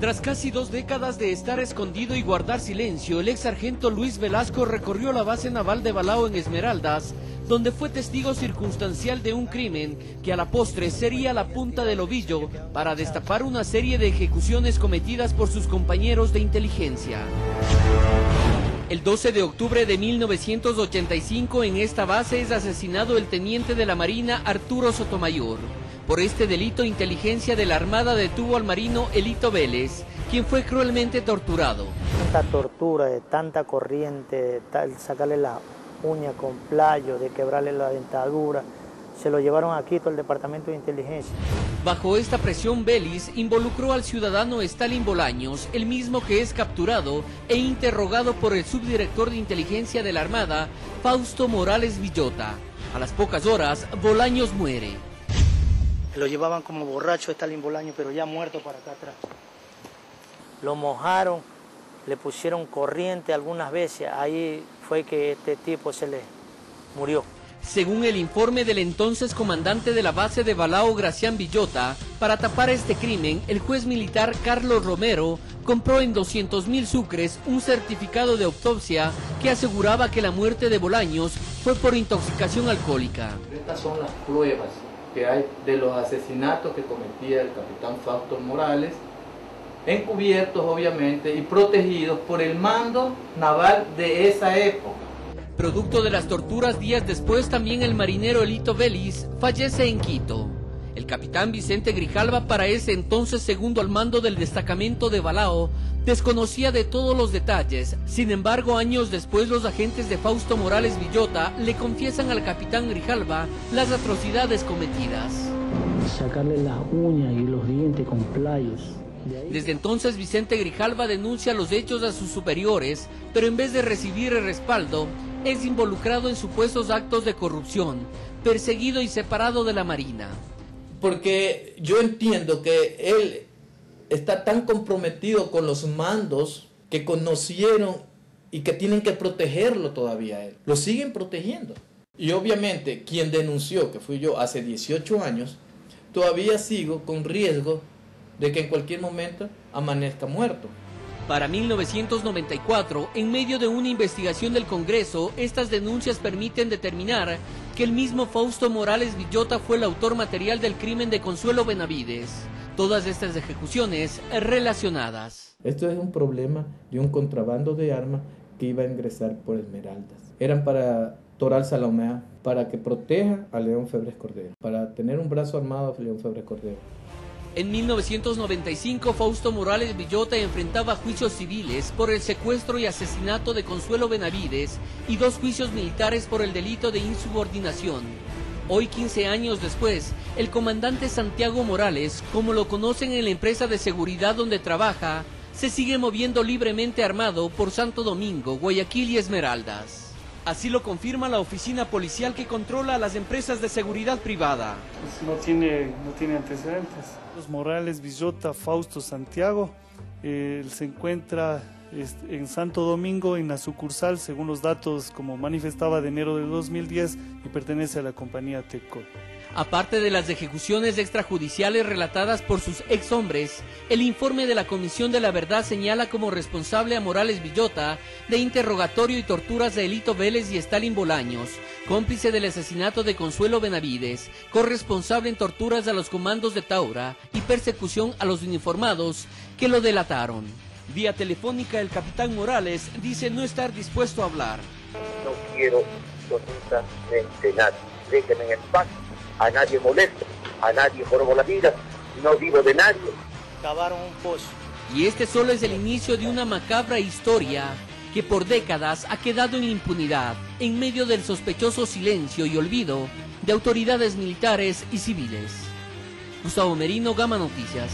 Tras casi dos décadas de estar escondido y guardar silencio, el ex sargento Luis Velasco recorrió la base naval de Balao en Esmeraldas, donde fue testigo circunstancial de un crimen que a la postre sería la punta del ovillo para destapar una serie de ejecuciones cometidas por sus compañeros de inteligencia. El 12 de octubre de 1985 en esta base es asesinado el teniente de la Marina Arturo Sotomayor. Por este delito, inteligencia de la Armada detuvo al marino Elito Vélez, quien fue cruelmente torturado. Tanta tortura, de tanta corriente, de tal, sacarle la uña con playo, de quebrarle la dentadura, se lo llevaron a Quito al Departamento de Inteligencia. Bajo esta presión, Vélez involucró al ciudadano Stalin Bolaños, el mismo que es capturado e interrogado por el subdirector de inteligencia de la Armada, Fausto Morales Villota. A las pocas horas, Bolaños muere. Lo llevaban como borracho Stalin Bolaños, pero ya muerto para acá atrás. Lo mojaron, le pusieron corriente algunas veces, ahí fue que este tipo se le murió. Según el informe del entonces comandante de la base de Balao, Gracián Villota, para tapar este crimen, el juez militar Carlos Romero compró en 200 mil sucres un certificado de autopsia que aseguraba que la muerte de Bolaños fue por intoxicación alcohólica. Estas son las pruebas que hay de los asesinatos que cometía el capitán Fausto Morales, encubiertos obviamente y protegidos por el mando naval de esa época. Producto de las torturas días después, también el marinero Elito Vélez fallece en Quito. El capitán Vicente Grijalva, para ese entonces segundo al mando del destacamento de Balao, desconocía de todos los detalles. Sin embargo, años después, los agentes de Fausto Morales Villota le confiesan al capitán Grijalva las atrocidades cometidas. Sacarle las uñas y los dientes con playos. Desde entonces Vicente Grijalva denuncia los hechos a sus superiores, pero en vez de recibir el respaldo, es involucrado en supuestos actos de corrupción, perseguido y separado de la Marina. Porque yo entiendo que él está tan comprometido con los mandos que conocieron y que tienen que protegerlo todavía él. Lo siguen protegiendo. Y obviamente quien denunció, que fui yo hace 18 años, todavía sigo con riesgo de que en cualquier momento amanezca muerto. Para 1994, en medio de una investigación del Congreso, estas denuncias permiten determinar que el mismo Fausto Morales Villota fue el autor material del crimen de Consuelo Benavides. Todas estas ejecuciones relacionadas. Esto es un problema de un contrabando de armas que iba a ingresar por Esmeraldas. Eran para Toral Salomea, para que proteja a León Febres Cordero, para tener un brazo armado a León Febres Cordero. En 1995, Fausto Morales Villota enfrentaba juicios civiles por el secuestro y asesinato de Consuelo Benavides y dos juicios militares por el delito de insubordinación. Hoy, 15 años después, el comandante Santiago Morales, como lo conocen en la empresa de seguridad donde trabaja, se sigue moviendo libremente armado por Santo Domingo, Guayaquil y Esmeraldas. Así lo confirma la oficina policial que controla las empresas de seguridad privada. Pues no, tiene, no tiene antecedentes. Los Morales, Villota, Fausto, Santiago, eh, se encuentra en Santo Domingo, en la sucursal, según los datos como manifestaba de enero de 2010, y pertenece a la compañía TECO. Aparte de las ejecuciones extrajudiciales relatadas por sus ex hombres, el informe de la Comisión de la Verdad señala como responsable a Morales Villota de interrogatorio y torturas de Elito Vélez y Stalin Bolaños, cómplice del asesinato de Consuelo Benavides, corresponsable en torturas a los comandos de Taura y persecución a los uniformados que lo delataron. Vía telefónica el capitán Morales dice no estar dispuesto a hablar. No quiero absolutamente nada. Déjenme en paz a nadie molesto, a nadie por la vida, no vivo de nadie. Cavaron un pozo. Y este solo es el inicio de una macabra historia que por décadas ha quedado en impunidad, en medio del sospechoso silencio y olvido de autoridades militares y civiles. Gustavo Merino, Gama Noticias.